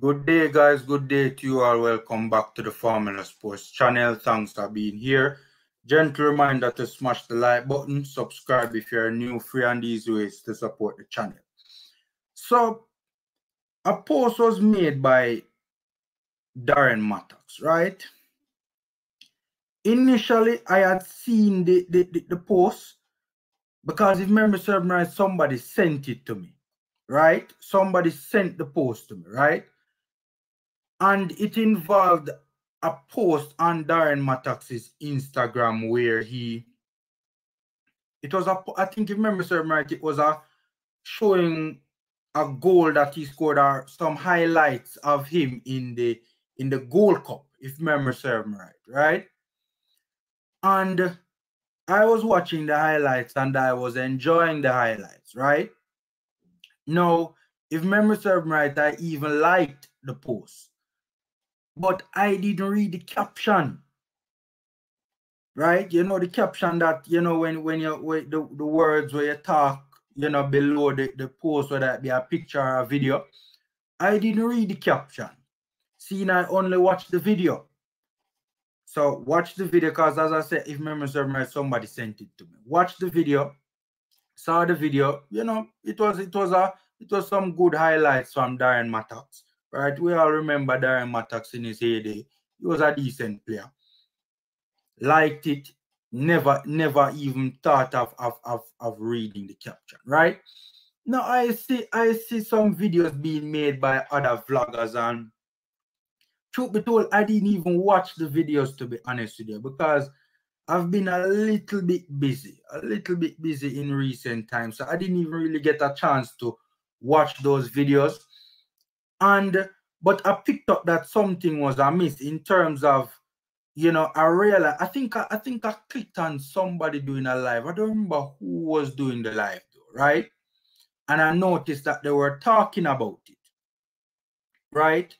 Good day, guys. Good day to you all. Welcome back to the Formula Sports channel. Thanks for being here. Gentle reminder to smash the like button, subscribe if you're new, free and easy ways to support the channel. So, a post was made by Darren Mattocks, right? Initially, I had seen the, the, the, the post because if memory serves me right, somebody sent it to me, right? Somebody sent the post to me, right? And it involved a post on Darren Mattocks' Instagram where he, it was a, I think if memory serves me right, it was a showing a goal that he scored or some highlights of him in the in the Gold Cup, if memory serves right, right? And I was watching the highlights and I was enjoying the highlights, right? Now, if memory serves right, I even liked the post, but I didn't read the caption. Right, you know the caption that you know when when you when the, the words where you talk, you know below the, the post whether that be a picture or a video. I didn't read the caption. Seeing I only watched the video. So watch the video because as I said, if memory serves me, somebody sent it to me. Watch the video, saw the video. You know, it was it was a it was some good highlights from Darren Mattocks. Right, we all remember Darren Mattocks in his heyday. He was a decent player. Liked it. Never, never even thought of of of, of reading the caption. Right now, I see I see some videos being made by other vloggers and truth be told, I didn't even watch the videos to be honest with you because I've been a little bit busy, a little bit busy in recent times. So I didn't even really get a chance to watch those videos. And but I picked up that something was amiss in terms of, you know, I realized I think I, I think I clicked on somebody doing a live. I don't remember who was doing the live though, right? And I noticed that they were talking about it, right?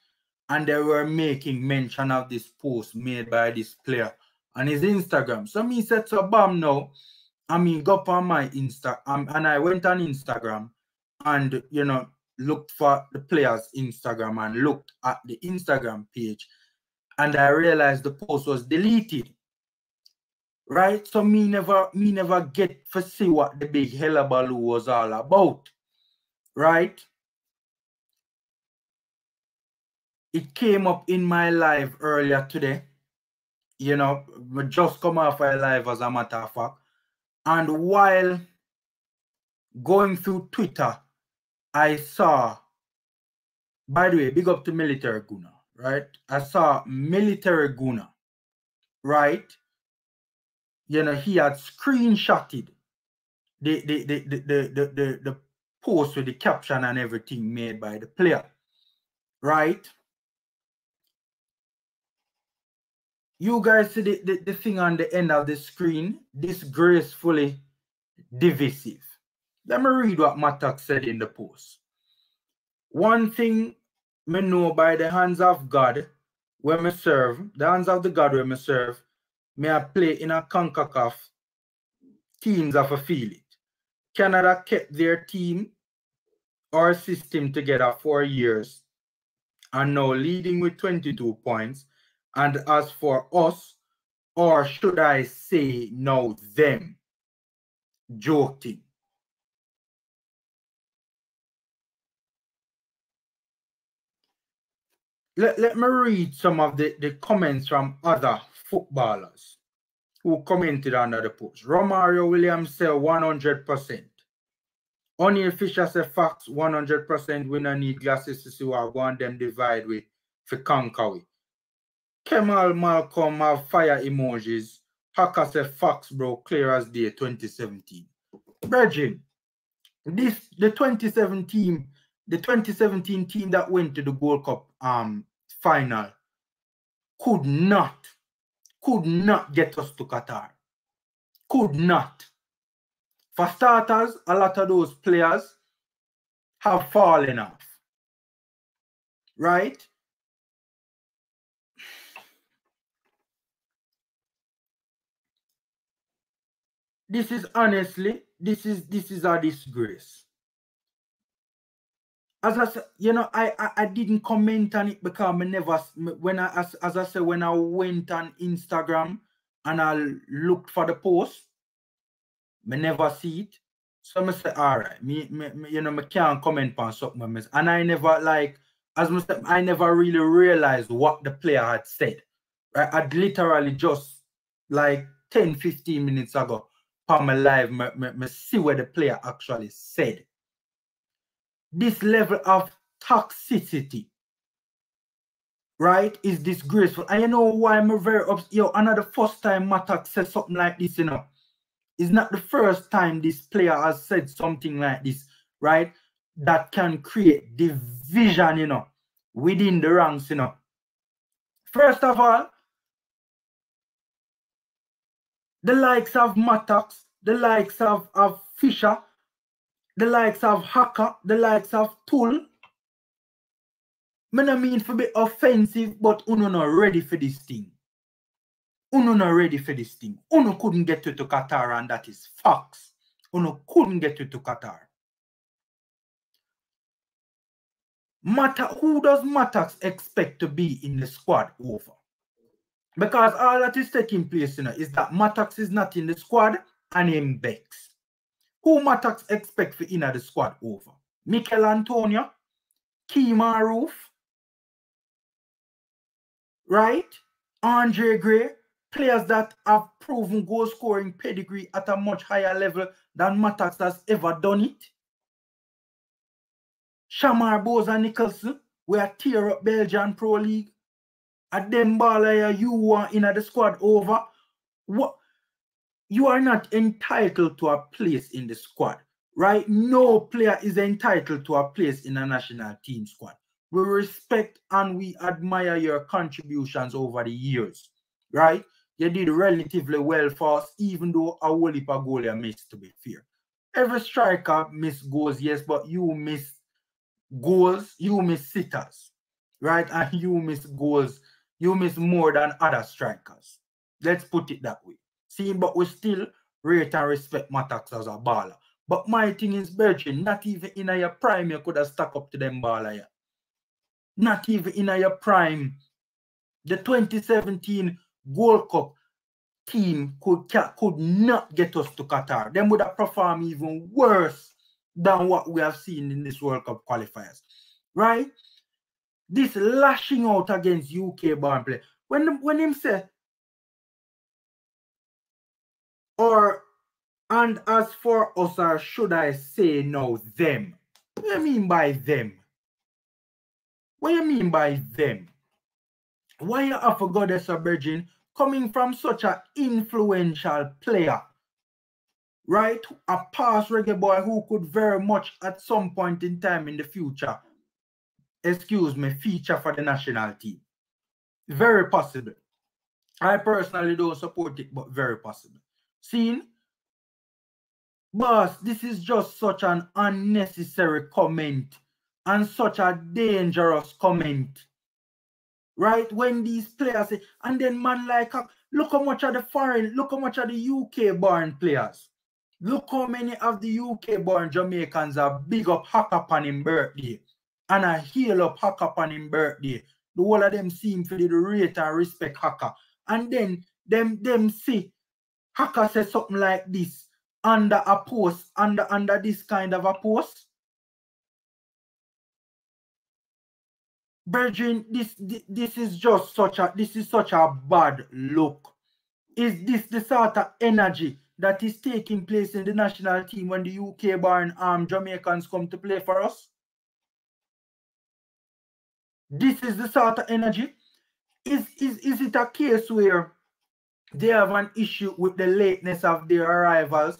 and they were making mention of this post made by this player on his Instagram. So me said to Bam now, I mean go on my Insta um, and I went on Instagram and you know looked for the player's Instagram and looked at the Instagram page and I realized the post was deleted. Right? So me never me never get to see what the big hellabaloo was all about. Right? it came up in my live earlier today. You know, just come off a live as a matter of fact. And while going through Twitter, I saw, by the way, big up to Military Guna, right? I saw Military Guna, right? You know, he had screenshotted the the the the the, the, the, the post with the caption and everything made by the player, right? you guys see the, the, the thing on the end of the screen, disgracefully divisive. Let me read what Mattocks said in the post. One thing me know by the hands of God when me serve, the hands of the God when me serve, may I play in a CONCACAF teams of a feel it. Canada kept their team or system together for years and now leading with 22 points and as for us, or should I say now them, joking. Let, let me read some of the, the comments from other footballers who commented under the post. Romario Williams said 100%. Oniel Fisher said facts 100%. We don't need glasses to see what one them divide with for conquer Kemal Malcolm have fire emojis. Haka say facts, bro, clear as day 2017. Virgin, this the 2017, the 2017 team that went to the Gold Cup um final could not, could not get us to Qatar. Could not. For starters, a lot of those players have fallen off. Right? this is honestly, this is this is a disgrace. As I said, you know, I, I, I didn't comment on it because I never when I as, as I said when I went on Instagram and I looked for the post, me never see it. So I say, all right, me, me, me you know, me can't comment on something, and I never like as I said, I never really realized what the player had said. Right? I'd literally just like 10, 15 minutes ago, on my live, me, me, me see what the player actually said. This level of toxicity, right, is disgraceful. And you know why I'm very upset? Yo, another first time Matak said something like this, you know. It's not the first time this player has said something like this, right? That can create division, you know, within the ranks, you know. First of all, the likes of Mattocks, the likes of, of Fisher, the likes of Haka, the likes of Tool. I don't mean to be offensive, but Uno not ready for this thing. Uno not ready for this thing. Uno couldn't get you to Qatar, and that is facts. Uno couldn't get you to Qatar. Matter who does Mattocks expect to be in the squad over? Because all that is taking place you know, is that Mattocks is not in the squad and him Bex. Who Mattocks expect for in the squad over? Michail Antonio, Kemar Roofe, right? Andre Gray, players that have proven goal scoring pedigree at a much higher level than Mattocks has ever done it. Shamar Boza Nicholson, we are tear up Belgian Pro League a them baller you want in the squad over, what you are not entitled to a place in the squad, right? No player is entitled to a place in a national team squad. We respect and we admire your contributions over the years, right? You did relatively well for us, even though a whole heap of goal you missed, to be fair. Every striker miss goals, yes, but you miss goals, you miss sitters, right? And you miss goals you miss more than other strikers. Let's put it that way. See, but we still rate and respect Mattocks as a baller. But my thing is, Virgin, not even in your prime you could have stuck up to them baller. Yeah. Not even in your prime. The 2017 Gold Cup team could could not get us to Qatar. Them would have performed even worse than what we have seen in this World Cup qualifiers. Right? this lashing out against UK born play. When when him say or and as for us or should I say no them? What do you mean by them? What do you mean by them? Why you have a goddess of virgin coming from such an influential player? Right? A past reggae boy who could very much at some point in time in the future excuse me, feature for the national team. Very possible. I personally don't support it, but very possible. Seen? Boss, this is just such an unnecessary comment and such a dangerous comment. Right? When these players say, and then man like, look how much of the foreign, look how much of the UK born players. Look how many of the UK born Jamaicans are big up on him birthday and I heal up Haka on him birthday. The whole of them seem for the rate and respect Haka. And then them them see Haka says something like this under a post, under under this kind of a post. This, this this is just such a this is such a bad look. Is this the sort of energy that is taking place in the national team when the UK born armed Jamaicans come to play for us? This is the sort of energy. Is, is, is it a case where they have an issue with the lateness of their arrivals?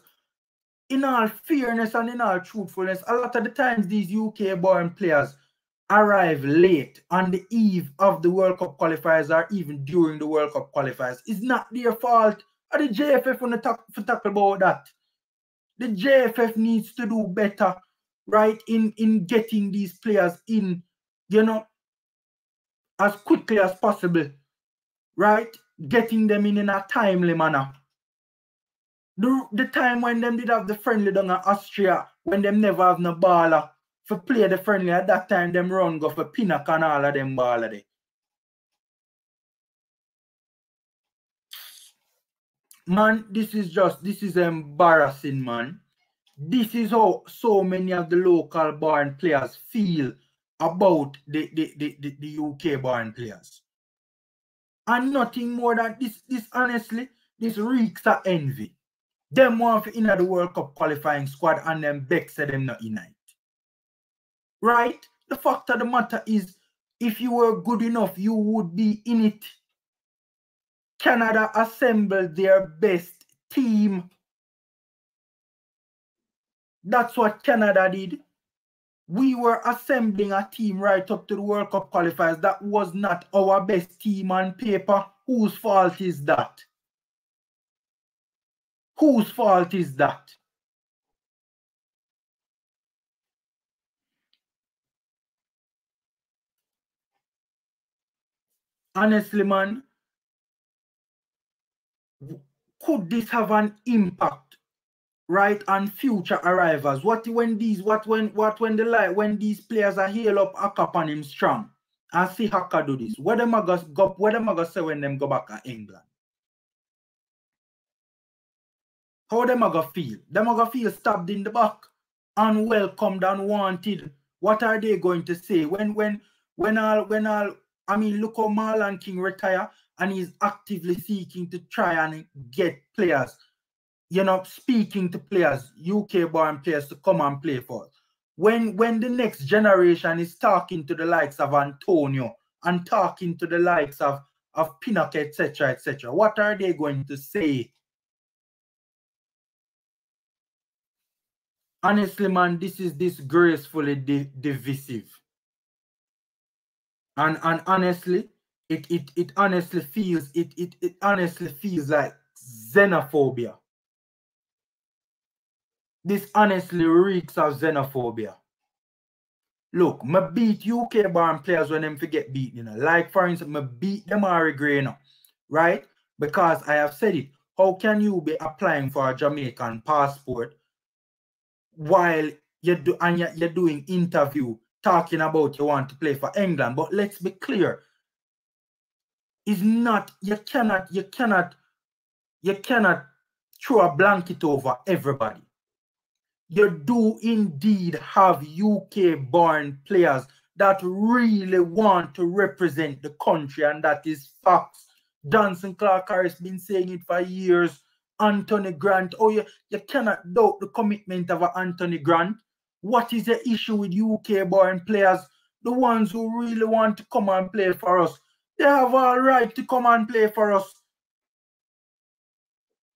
In all fairness and in all truthfulness, a lot of the times these UK born players arrive late on the eve of the World Cup qualifiers or even during the World Cup qualifiers. It's not their fault. Or the JFF want to talk, to talk about that. The JFF needs to do better, right, in, in getting these players in, you know, as quickly as possible, right? Getting them in in a timely manner. The, the time when them did have the friendly down in Austria, when them never have no baller, for play the friendly at that time them run go for Pinnock and all of them ball of them. Man, this is just this is embarrassing, man. This is how so many of the local born players feel about the, the, the, the, the UK born players. And nothing more than this, this honestly, this reeks of envy. Them want to the World Cup qualifying squad and them Beck said them not in it. Right? The fact of the matter is, if you were good enough, you would be in it. Canada assembled their best team. That's what Canada did. We were assembling a team right up to the World Cup qualifiers. That was not our best team on paper. Whose fault is that? Whose fault is that? Honestly, man, could this have an impact right on future arrivals. What when these what when what when the light when these players are heal up a up on him strong. And see Haka do this. What am I gonna go what am I gonna say when them go back to England? How them I gonna feel? Them I gonna feel stabbed in the back unwelcomed unwanted. What are they going to say? When when when all when all I mean look how Marlon King retire and he's actively seeking to try and get players, you know, speaking to players, UK born players to come and play for us. When when the next generation is talking to the likes of Antonio and talking to the likes of, of Pinnock, etc., etc., what are they going to say? Honestly, man, this is disgracefully divisive. And and honestly, it it it honestly feels it it it honestly feels like xenophobia. This honestly reeks of xenophobia. Look, me beat UK born players when them forget beating, you know. Like for instance, beat them Ari Gray now, right? Because I have said it. How can you be applying for a Jamaican passport while you do and you're, you're doing interview talking about you want to play for England? But let's be clear, is not you cannot you cannot you cannot throw a blanket over everybody. You do indeed have UK born players that really want to represent the country, and that is facts. Danson Clark Harris been saying it for years. Anthony Grant. Oh, you, you cannot doubt the commitment of Anthony Grant. What is the issue with UK born players? The ones who really want to come and play for us they have all right to come and play for us.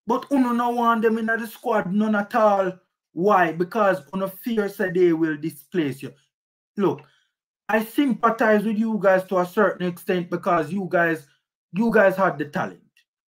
But Uno no want them in the squad, none at all. Why? Because Uno fear said they will displace you. Look, I sympathize with you guys to a certain extent because you guys, you guys have the talent.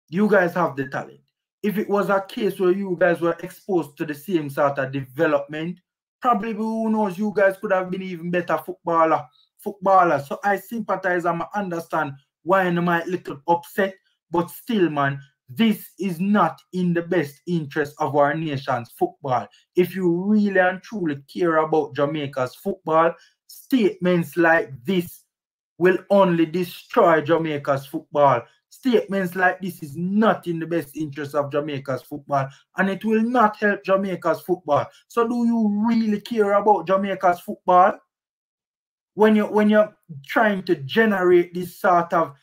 You guys have the talent. If it was a case where you guys were exposed to the same sort of development, probably who knows, you guys could have been even better footballer footballer. So I sympathize and I understand why I might little upset, but still, man, this is not in the best interest of our nation's football. If you really and truly care about Jamaica's football, statements like this will only destroy Jamaica's football. Statements like this is not in the best interest of Jamaica's football and it will not help Jamaica's football. So do you really care about Jamaica's football? when you when you're trying to generate this sort of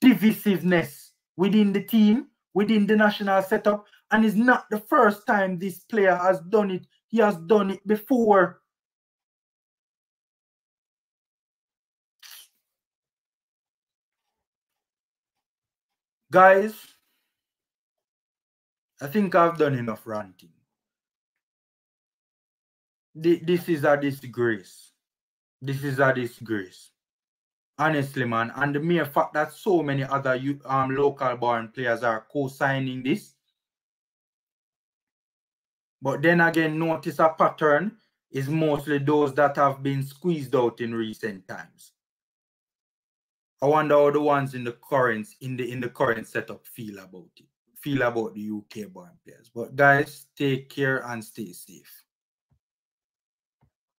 divisiveness within the team, within the national setup, and it's not the first time this player has done it. He has done it before. Guys, I think I've done enough ranting. This is a disgrace. This is a disgrace. Honestly, man. And the mere fact that so many other um, local born players are co-signing this. But then again, notice a pattern is mostly those that have been squeezed out in recent times. I wonder how the ones in the current in the in the current setup feel about it, feel about the UK born players. But guys, take care and stay safe.